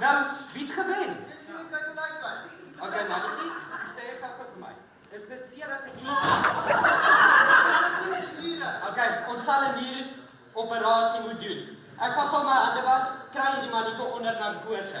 Nou, wie het gewen? Dis nie kyk hoe lyk hy. Okay, mannetjie, sê ek gou vir my. Is dit seer as ek hier? Okay, ons sal 'n hier operasie moet doen. Ek gaan gou my hande was, kry die mannetjie onder narkose.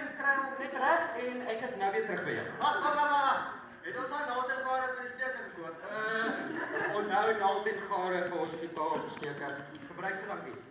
en kry hom net reg en ek is nou weer terug by jou. Wag, wag, wag, wag. Het ons nou altyd gehad vir die steek gekoop? Uh, onthou naald en gare vir hospitaal steker. Gebruik so dankie. Dokter,